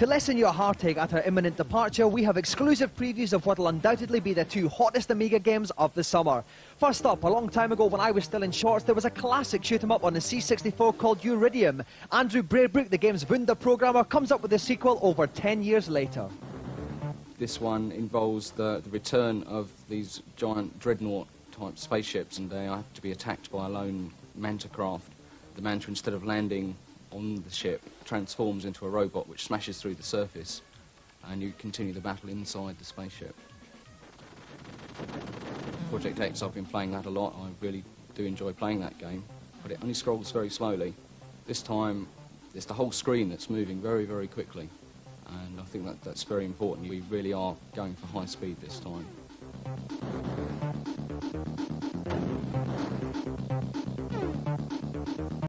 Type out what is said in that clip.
To lessen your heartache at our imminent departure, we have exclusive previews of what will undoubtedly be the two hottest Amiga games of the summer. First up, a long time ago when I was still in shorts, there was a classic shoot 'em up on the C64 called Uridium. Andrew Braybrook, the game's Wunder programmer, comes up with a sequel over 10 years later. This one involves the, the return of these giant dreadnought type spaceships, and they have to be attacked by a lone manta craft. The manta, instead of landing on the ship, transforms into a robot which smashes through the surface, and you continue the battle inside the spaceship. Project X, I've been playing that a lot. I really do enjoy playing that game, but it only scrolls very slowly. This time, it's the whole screen that's moving very, very quickly and I think that that's very important. We really are going for high speed this time.